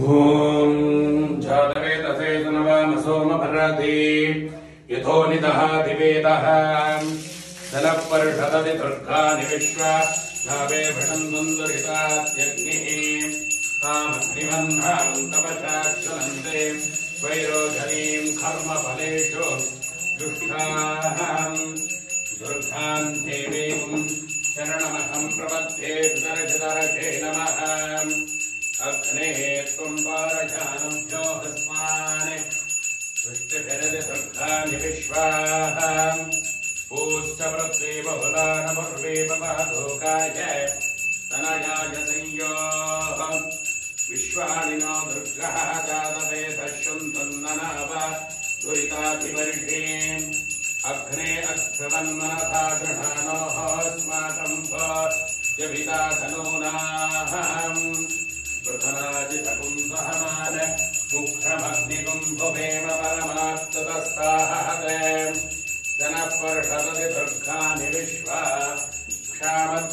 ॐ जातवेदसे सुनवामसोमभरति यथो निदहाति वेदः दलपर्षदति दुर्गानि विश्वा। भावे भृणन्दुरितात्यग्निः कामग्निबन्धाम् तपशाक्षनन्ते वैरोधनीम् कर्मफलेषु दुष्टाम् दुर्गाम् देवीम् शरणमहम् प्रपद्ये सुदर्शदर्शे नमः। पारजानभ्यो हस्मान् वृष्टिभिरति दुर्गानि विश्वाः पूष्टवृत्ते बहुलानपूर्वे पपादोकाय तनयाय संयोः विश्वाणि दुर्गः जातवे दश्यन्तन्ननाव दुरिताभिवर्षीम् अग्ने यभिता धनूनाहम्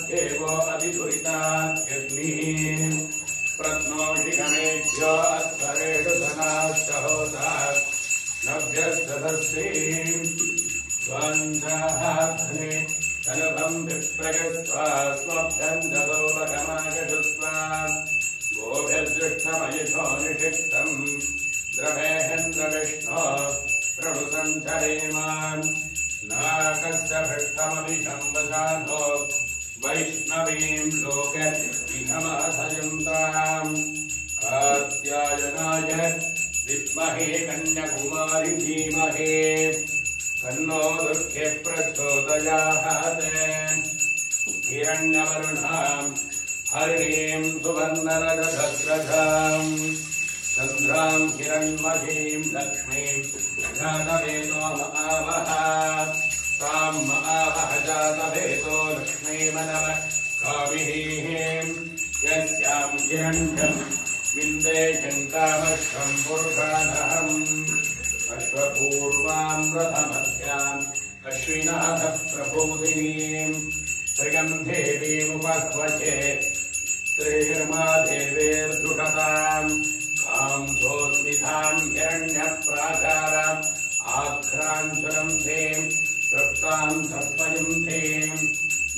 क्षामध्येवो अधिदुरिताग्निः प्रत्नोषिगमेभ्यो अध्वरेषु धनाश्चहोता नभ्यस्तदस्रीम् द्वन्द्वाग्ने तनुभम् विप्रयस्वा स्वभ्यम् ददोपगमागजुस्वा गोभिर्दृष्टमयिषो निषिक्तम् द्रवेहेन्द्रविष्णो प्रणुसञ्चरेमान् नाकस्य भृष्टमभिशम्बजानो वैष्णवीम् लोके विहमाधयन्ताम् कात्यायनाय विद्महे कन्याकुमारि धीमहे। तन्नो दुःखे प्रचोदयात्। हिरण्यवरुणाम् हरिणीम् सुवर्णरजध्रजाम् चन्द्राम् हिरण्महीम् लक्ष्मीम् जातवेदो महावः हजातभेतो लक्ष्मीमनव हिरण्यम् विन्दे शङ्कामश्वम् पुरुषादहम् अश्वपूर्वान् अश्विनाथ अश्विनाथप्रभूधिनीम् त्रिणम् देवीमुपह्वचे श्रीर्मा देवेर्दृढताम् काम् सोऽस्मिधाम् त्वम् आघ्राञ्चलम् आघ्रान्तरम्भेम् आघ्राञ्चलन्धेम् तृप्ताम् सर्पयन्धेम्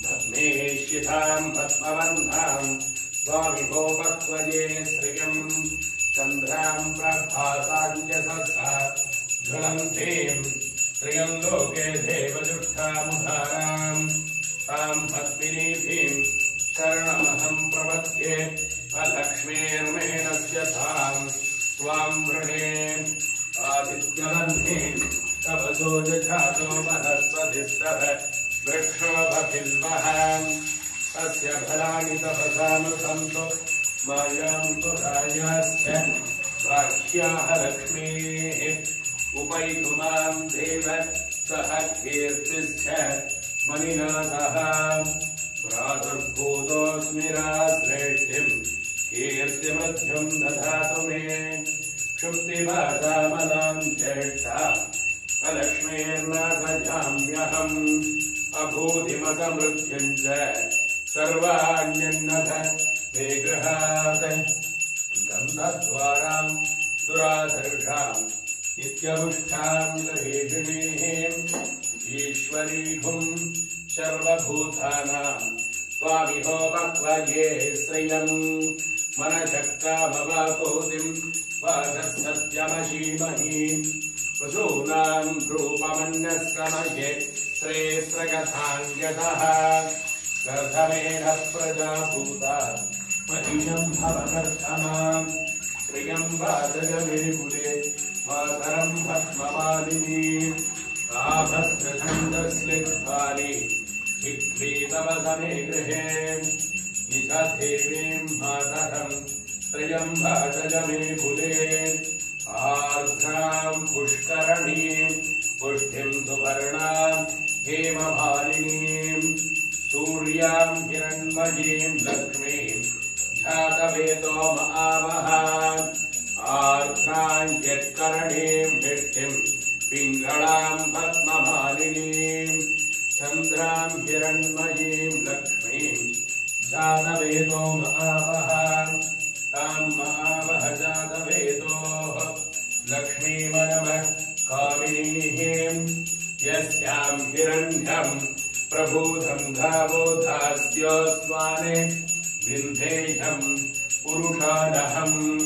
भद्मेशिताम् पद्मबन्धाम् स्वामिभोपक्वये श्रियम् चन्द्राम् प्रभासाञ्जससा ज्वलन्तीम् श्रियम् लोके देवदुष्टामुधाराम् ताम् पद्मिनीभिम् शरणमहम् प्रपद्ये अलक्ष्मीर्मेणस्य ताम् त्वाम् वृणे आदित्यवह्ने तव सोजजातो वनस्पतिस्तः वृक्षोभखिल्वः तस्य फलानि तपसानुसन्तो मायाम् पुरायाश्च बाह्याः लक्ष्मीः उपैतुमाम् देव सह कीर्तिश्च मणिनाथः। प्रादुर्भूतोऽस्मि राश्रेष्ठिम् कीर्तिमध्यम् दधातु मे। क्षुप्तिभासामलाम् ज्येष्ठा। अलक्ष्मीर्नाथजाम्यहम् अभूतिमतमृत्युम् च सर्वाण्यन्नथ मे गृहात् गन्धद्वाराम् दुराधर्षाम् नित्यपुष्ठाम् गृहेषिणीम् ईश्वरीभुम्, सर्वभूतानाम्। स्वामिहोपक्वये श्रियम्। मनशक्तामवाकोतिम् वाचः सत्यमशीमहि वसूनाम् रूपमन्यस्कमये श्रेयस्रगथान्यतः गर्धमेन प्रजाभूता महिषम् भवकर्तमाम् प्रियम् वादगमे कुले मातरम् पद्ममालिनी आभस्रछन्दस्लिग्धानि विक्रीतवदने गृहे निजदेवीम् मातरम् त्रयम् भाजगमे कुले आर्द्राम् पुष्करणीम् पुष्टिम् सुवर्णाम् हेममालिनीम् सूर्याम् हिरण्मयीम् लक्ष्मीम् जातवेदो महावः आर्द्राम् यत्करणीम् भिष्टिम् पिङ्गळाम् पद्ममालिनीम् चन्द्राम् हिरण्मयीम् लक्ष्मीम् जातवेदो लक्ष्मी लक्ष्मीमनमः कामिनीं यस्यां हिरण्यं प्रबोधं धावोधास्य स्वाने विन्धेयं पुरुषानहम्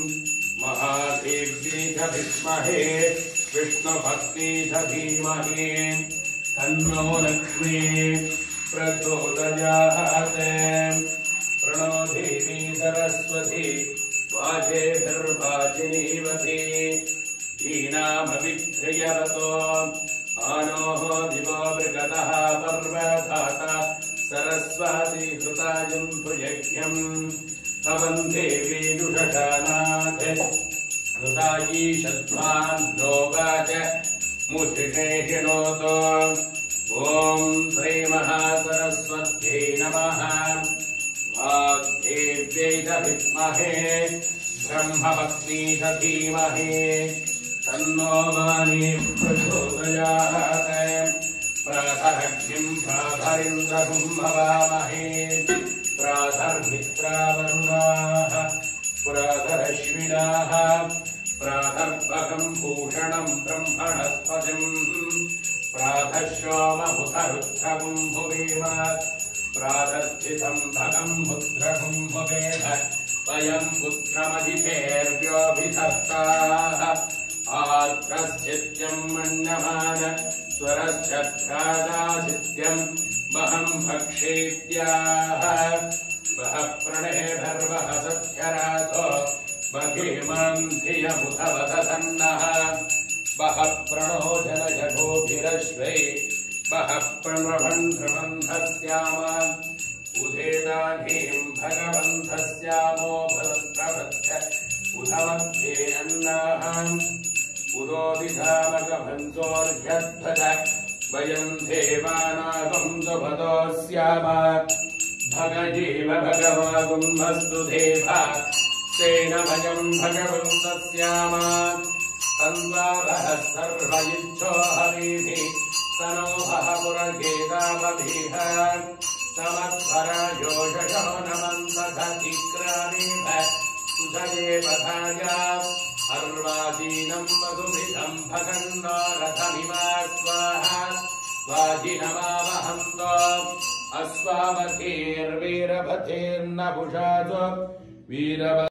महादेव्यै च विद्महे विष्णुभक्त्यै च तन्नो लक्ष्मी प्रचोदयात्। प्रणो सरस्वती, वाजे सर्वाचिनीवती धीनामविध्रियरतो आनोः दिवो मृगतः पर्वधाता। सरस्वती कृतायन्तु यज्ञम् भवन् देवी दुषशानाथ कृतायी शत्वान् लोकाच मुदिषे हिणोतो ॐ श्रीमहासरस्वत्यै नमः। वाग्देव्यै च विद्महे। ब्रह्मभक्ती च धीमहि तन्नो वाणी प्रचोदयात्। प्रातरग्निम् प्रातरिन्द्रहुम् भवामहे प्रातर्मित्रावरुणाः पुरातरश्विनाः प्रातर्पकम् भूषणम् ब्रह्मणस्पतिम् प्रातः भुवेम प्रातर्थितम् भगम् पुत्रगुम् भुवेम वयम् पुत्रमधिपेर्व्योऽभिधत्ताः आर्द्रश्चित्यम् मन्यमान स्वरश्चत्रादादित्यम् वहम् भक्षेत्याः वः प्रणेभर्वः सत्यराथो महीमम् धियमुखवदसन्नः वः प्रणो जनजघोभिरश्वै वः प्रणभन् प्रबन्धस्याम उदेदानीम् भगवन्धस्यामो भरत्रभच्छ उधमध्ये अन्नाम् उदोदिधामगभन्सोर्ह्यध्वज वयम् देवानागम् सुभदोऽस्याम भगजीव भगवागुम्भस्तु देवा तेन भयम् भगवन्तस्याम तन्वाभः सर्व इच्छो हवीः स नो भः पुरगेदामभिः समध्वर योषशो नमन्तधिक्रामेव सुधये पथाय रथमिमा स्वाहा स्वाधिनमावहन्त। अस्वामतीर्वीरभतेर्न भुषासु वीरव